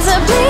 As a bleed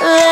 Let